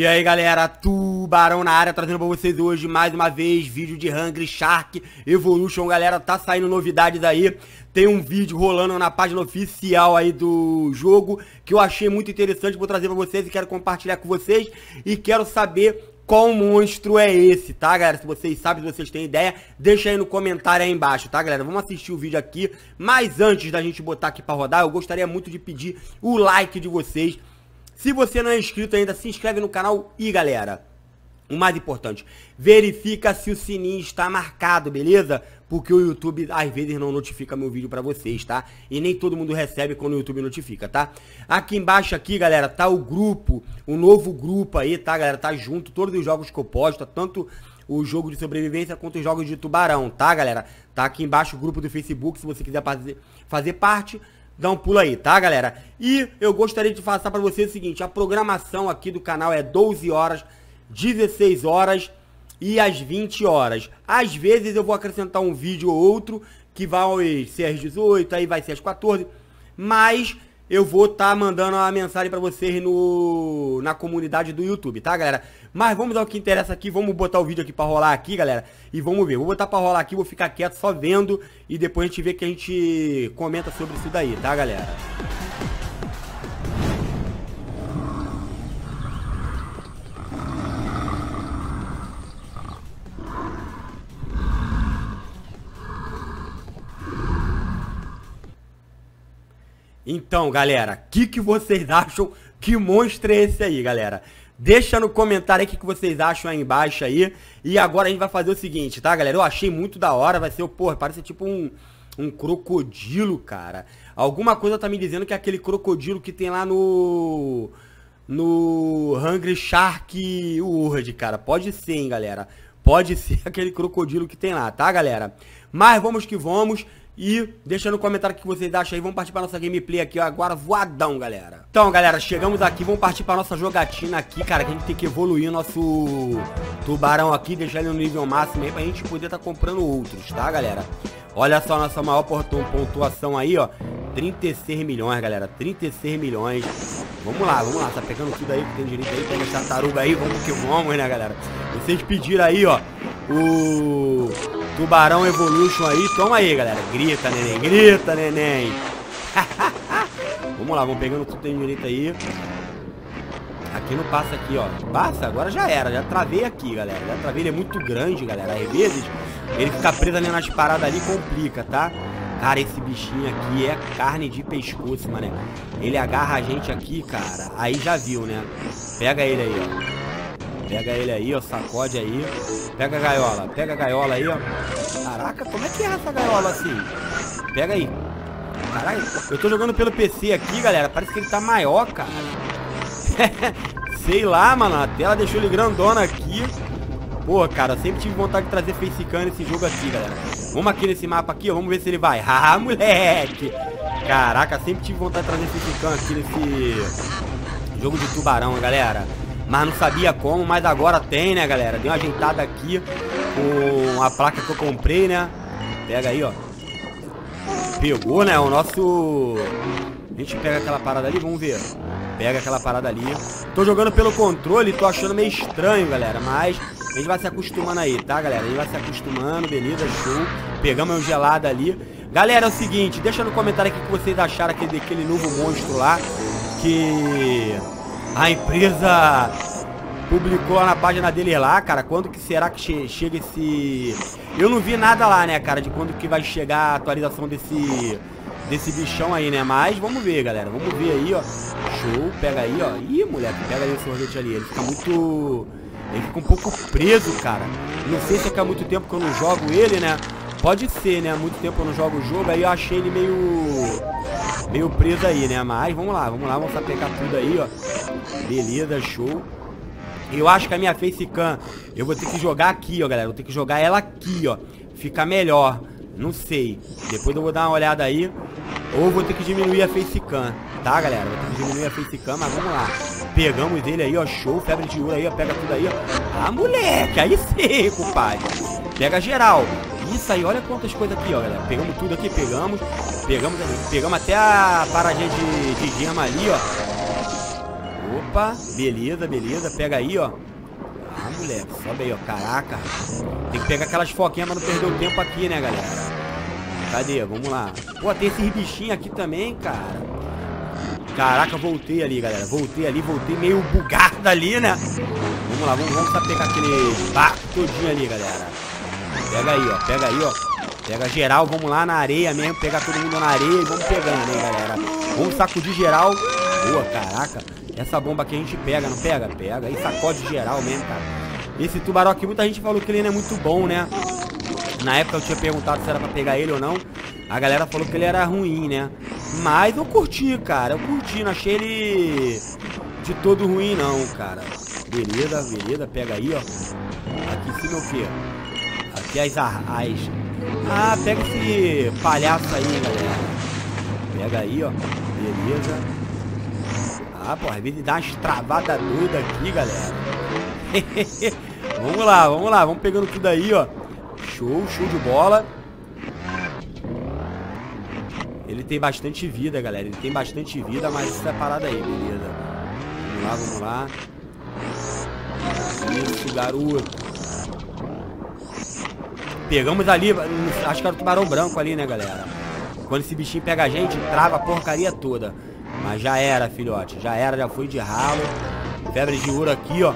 E aí galera, Tubarão na área, trazendo pra vocês hoje mais uma vez vídeo de Hungry Shark Evolution, galera, tá saindo novidades aí. Tem um vídeo rolando na página oficial aí do jogo Que eu achei muito interessante, vou trazer pra vocês e quero compartilhar com vocês. E quero saber qual monstro é esse, tá galera? Se vocês sabem, se vocês têm ideia, deixa aí no comentário aí embaixo, tá galera? Vamos assistir o vídeo aqui. Mas antes da gente botar aqui pra rodar, eu gostaria muito de pedir o like de vocês se você não é inscrito ainda, se inscreve no canal e, galera, o mais importante, verifica se o sininho está marcado, beleza? Porque o YouTube às vezes não notifica meu vídeo pra vocês, tá? E nem todo mundo recebe quando o YouTube notifica, tá? Aqui embaixo aqui, galera, tá o grupo, o novo grupo aí, tá, galera? Tá junto todos os jogos que eu posto, tanto o jogo de sobrevivência quanto os jogos de tubarão, tá, galera? Tá aqui embaixo o grupo do Facebook, se você quiser fazer, fazer parte dá um pulo aí, tá, galera? E eu gostaria de passar para vocês o seguinte, a programação aqui do canal é 12 horas, 16 horas e às 20 horas. Às vezes eu vou acrescentar um vídeo ou outro que vai ser às 18, aí vai ser às 14, mas eu vou estar tá mandando uma mensagem para vocês no, na comunidade do YouTube, tá, galera? Mas vamos ao que interessa aqui, vamos botar o vídeo aqui para rolar aqui, galera, e vamos ver. Vou botar para rolar aqui, vou ficar quieto só vendo e depois a gente vê que a gente comenta sobre isso daí, tá, galera? Então, galera, o que, que vocês acham? Que monstro é esse aí, galera? Deixa no comentário aí o que, que vocês acham aí embaixo aí. E agora a gente vai fazer o seguinte, tá, galera? Eu achei muito da hora, vai ser, porra, parece tipo um, um crocodilo, cara. Alguma coisa tá me dizendo que é aquele crocodilo que tem lá no... No Hungry Shark World, cara. Pode ser, hein, galera. Pode ser aquele crocodilo que tem lá, tá, galera? Mas vamos que vamos. E deixa no comentário o que vocês acham aí. Vamos partir pra nossa gameplay aqui, ó, agora voadão, galera. Então, galera, chegamos aqui. Vamos partir pra nossa jogatina aqui, cara. Que a gente tem que evoluir nosso tubarão aqui. Deixar ele no nível máximo aí pra gente poder tá comprando outros, tá, galera? Olha só a nossa maior pontuação aí, ó. 36 milhões, galera. 36 milhões. Vamos lá, vamos lá. Tá pegando tudo aí que tem direito aí. Pega essa taruga aí. Vamos que vamos, né, galera? Vocês pediram aí, ó. O Tubarão Evolution aí. Toma aí, galera. Grita, neném. Grita, neném. vamos lá, vamos pegando tudo tem direito aí. Aqui não passa aqui, ó. Passa? Agora já era. Já travei aqui, galera. Já travei. Ele é muito grande, galera. Às vezes, ele fica preso ali nas paradas ali complica, tá? Cara, esse bichinho aqui é carne de pescoço, mané. Ele agarra a gente aqui, cara. Aí já viu, né? Pega ele aí, ó. Pega ele aí, ó, sacode aí. Pega a gaiola, pega a gaiola aí, ó. Caraca, como é que é essa gaiola assim? Pega aí. Caralho, eu tô jogando pelo PC aqui, galera. Parece que ele tá maior, cara. Sei lá, mano. A tela deixou ele grandona aqui. Pô, cara, eu sempre tive vontade de trazer facecam nesse jogo aqui, galera. Vamos aqui nesse mapa aqui, ó. Vamos ver se ele vai. Ah, moleque! Caraca, sempre tive vontade de trazer facecam aqui nesse jogo de tubarão, galera. Mas não sabia como, mas agora tem, né, galera? Dei uma ajeitada aqui com a placa que eu comprei, né? Pega aí, ó. Pegou, né? O nosso... A gente pega aquela parada ali, vamos ver. Pega aquela parada ali. Tô jogando pelo controle, tô achando meio estranho, galera. Mas a gente vai se acostumando aí, tá, galera? A gente vai se acostumando, beleza, show. Pegamos um gelado ali. Galera, é o seguinte, deixa no comentário aqui o que vocês acharam aquele, daquele novo monstro lá. Que a empresa publicou na página dele lá, cara, quando que será que che chega esse... Eu não vi nada lá, né, cara, de quando que vai chegar a atualização desse desse bichão aí, né, mas vamos ver, galera, vamos ver aí, ó. Show, pega aí, ó. Ih, moleque, pega aí o sorvete ali, ele fica muito... Ele fica um pouco preso, cara. Não sei se é que há muito tempo que eu não jogo ele, né. Pode ser, né, há muito tempo eu não jogo o jogo, aí eu achei ele meio meio preso aí, né? Mas vamos lá, vamos lá, vamos pegar tudo aí, ó. Beleza, show. Eu acho que a minha facecam, eu vou ter que jogar aqui, ó, galera. Vou ter que jogar ela aqui, ó. Fica melhor. Não sei. Depois eu vou dar uma olhada aí. Ou vou ter que diminuir a facecam, tá, galera? Vou ter que diminuir a facecam, mas vamos lá. Pegamos ele aí, ó. Show, febre de ouro aí, ó. Pega tudo aí, ó. Ah, moleque, aí sim, compadre. Pega geral. Isso aí, olha quantas coisas aqui, ó, galera. Pegamos tudo aqui, pegamos. Pegamos, pegamos até a paradinha de, de gema ali, ó. Opa, beleza, beleza. Pega aí, ó. Ah, moleque, sobe aí, ó. Caraca. Tem que pegar aquelas foquinhas pra não perder o tempo aqui, né, galera? Cadê? Vamos lá. Pô, tem esses bichinhos aqui também, cara. Caraca, voltei ali, galera. Voltei ali, voltei meio bugado ali, né? Vamos lá, vamos, vamos pegar aquele barco todinho ali, galera. Pega aí, ó. Pega aí, ó. Pega geral, vamos lá na areia mesmo. Pegar todo mundo na areia e vamos pegando, hein, galera. Vamos sacudir geral. Boa, caraca. Essa bomba aqui a gente pega, não pega? Pega. Aí sacode geral mesmo, cara. Esse tubarão aqui, muita gente falou que ele não é muito bom, né? Na época eu tinha perguntado se era pra pegar ele ou não. A galera falou que ele era ruim, né? Mas eu curti, cara. Eu curti, não achei ele de todo ruim, não, cara. Beleza, beleza. Pega aí, ó. Aqui em cima o quê? Aqui as arrais. Ah, pega esse palhaço aí, galera. Pega aí, ó. Beleza. Ah, pô, às vezes dá umas travadas doidas aqui, galera. vamos lá, vamos lá. Vamos pegando tudo aí, ó. Show, show de bola. Ele tem bastante vida, galera. Ele tem bastante vida, mas isso é parada aí, beleza. Vamos lá, vamos lá. Isso, garoto. Pegamos ali, acho que era o tubarão branco ali, né, galera? Quando esse bichinho pega a gente, trava a porcaria toda. Mas já era, filhote. Já era, já foi de ralo. Febre de ouro aqui, ó.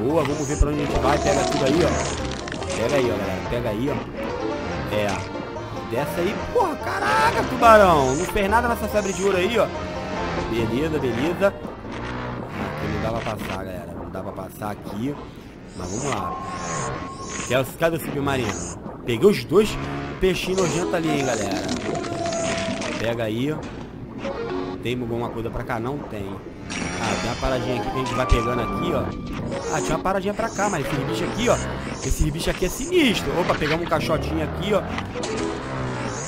Boa, vamos ver pra onde a gente vai. Pega tudo aí, ó. Pega aí, ó, galera. Pega aí, ó. É. Desce aí. Porra, caraca, tubarão. Não fez nada nessa febre de ouro aí, ó. Beleza, beleza. Aqui não dá pra passar, galera. Não dá pra passar aqui. Mas vamos lá. Cadê o submarino? Peguei os dois peixinhos nojentos ali, hein, galera. Pega aí. Tem alguma coisa pra cá? Não tem. Ah, tem uma paradinha aqui que a gente vai pegando aqui, ó. Ah, tinha uma paradinha pra cá, mas esse bicho aqui, ó. Esse bicho aqui é sinistro. Opa, pegamos um caixotinho aqui, ó.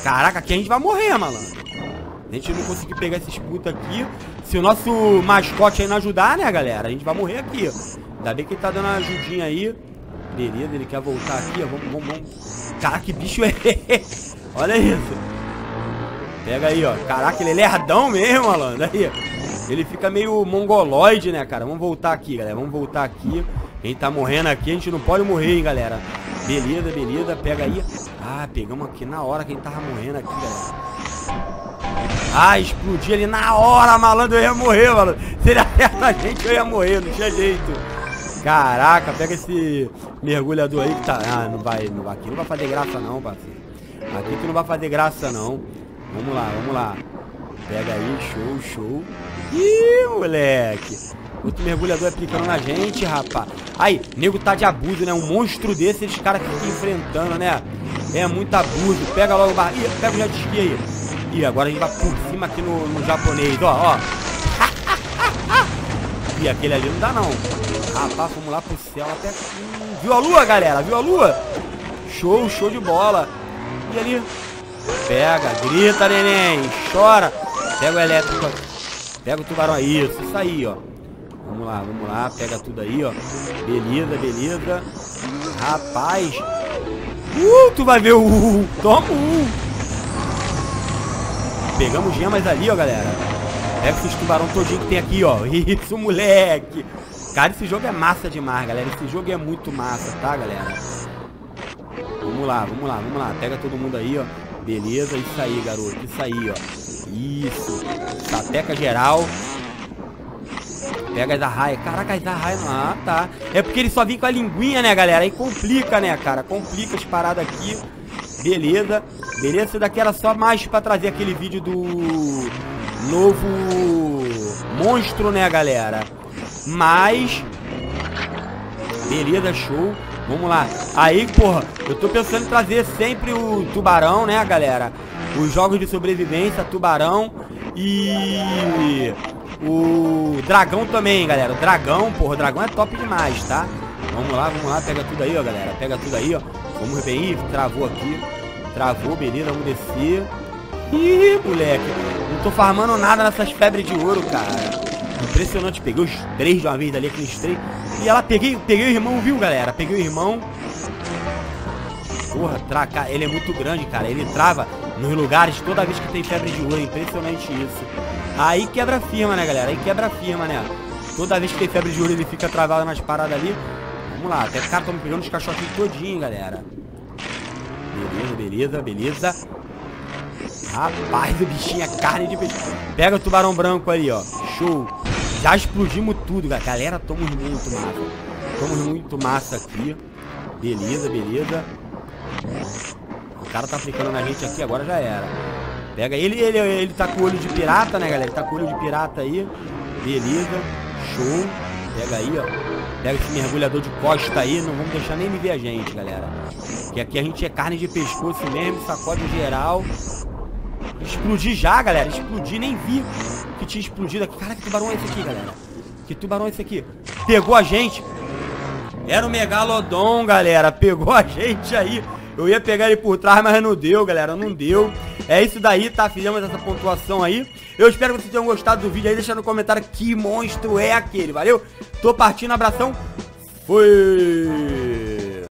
Caraca, aqui a gente vai morrer, malandro. A gente não conseguir pegar esses putos aqui. Se o nosso mascote aí não ajudar, né, galera? A gente vai morrer aqui. Ainda bem que ele tá dando uma ajudinha aí. Beleza, ele quer voltar aqui, ó. Vamos, vamos, vamos. Caraca, que bicho é Olha isso. Pega aí, ó. Caraca, ele é lerdão mesmo, malandro. Aí, ele fica meio mongoloide, né, cara? Vamos voltar aqui, galera. Vamos voltar aqui. Quem tá morrendo aqui, a gente não pode morrer, hein, galera. Beleza, beleza. Pega aí. Ah, pegamos aqui na hora que ele tava morrendo aqui, galera. Ah, explodi ali na hora, malandro. Eu ia morrer, malandro. Se ele acerta a gente, eu ia morrer. Não tinha jeito. Caraca, pega esse mergulhador aí que tá... Ah, não vai, não vai. Aqui não vai fazer graça não, parceiro. Aqui que não vai fazer graça não. Vamos lá, vamos lá. Pega aí, show, show. Ih, moleque. Outro mergulhador aplicando na gente, rapaz. Aí, nego tá de abuso, né? Um monstro desse, esses caras que ficam enfrentando, né? É muito abuso. Pega logo o bar. Ih, pega o jet ski aí. Ih, agora a gente vai por cima aqui no, no japonês, ó, ó. Ih, aquele ali não dá não. Rapaz, vamos lá pro céu até... Hum, viu a lua, galera? Viu a lua? Show, show de bola. E ali? Pega, grita, neném. Chora. Pega o elétrico. Pega o tubarão. Isso, isso aí, ó. Vamos lá, vamos lá. Pega tudo aí, ó. Beleza, beleza. Rapaz. Uh, tu vai ver o... Uh, toma. Uh. Pegamos gemas ali, ó, galera. Pega esses tubarão todinho que tem aqui, ó. Isso, moleque. Cara, esse jogo é massa demais, galera. Esse jogo é muito massa, tá, galera? Vamos lá, vamos lá, vamos lá. Pega todo mundo aí, ó. Beleza, isso aí, garoto. Isso aí, ó. Isso. Sapeca geral. Pega as arraias. Caraca, as arraias. Ah, tá. É porque ele só vem com a linguinha, né, galera? Aí complica, né, cara? Complica as paradas aqui. Beleza. Beleza, isso daqui era só mais pra trazer aquele vídeo do novo monstro, né, galera? Mas... Beleza, show. Vamos lá. Aí, porra, eu tô pensando em trazer sempre o tubarão, né, galera? Os jogos de sobrevivência, tubarão e o dragão também, galera. O dragão, porra, o dragão é top demais, tá? Vamos lá, vamos lá, pega tudo aí, ó, galera. Pega tudo aí, ó. Vamos ver aí, travou aqui. Travou, beleza, vamos descer. Ih, moleque. Não tô farmando nada nessas febres de ouro, cara. Impressionante, peguei os três de uma vez ali, aqueles três. E ela peguei, peguei o irmão, viu, galera? Peguei o irmão. Porra, traca, ele é muito grande, cara. Ele trava nos lugares toda vez que tem febre de ouro. Impressionante isso. Aí quebra firma, né, galera? Aí quebra firma, né? Toda vez que tem febre de ouro ele fica travado nas paradas ali. Vamos lá, até os caras estão pegando os cachorrinhos todinho, galera. Beleza, beleza, beleza. Rapaz, o bichinho é carne de peixe. Pega o tubarão branco ali, ó. Show. Já explodimos tudo, galera. Tomamos muito massa. Tomamos muito massa aqui. Beleza, beleza. O cara tá aplicando na gente aqui, agora já era. Pega ele, ele, ele tá com o olho de pirata, né, galera? Ele tá com o olho de pirata aí. Beleza. Show. Pega aí, ó. Pega esse mergulhador de costa aí. Não vamos deixar nem me ver a gente, galera. Que aqui a gente é carne de pescoço mesmo. Sacode geral. Explodir já, galera. Explodir. Nem vi tinha explodido aqui. Cara, que tubarão é esse aqui, galera? Que tubarão é esse aqui? Pegou a gente. Era o Megalodon, galera. Pegou a gente aí. Eu ia pegar ele por trás, mas não deu, galera. Não deu. É isso daí, tá? Fizemos essa pontuação aí. Eu espero que vocês tenham gostado do vídeo aí. Deixa no comentário que monstro é aquele, valeu? Tô partindo, abração. Fui!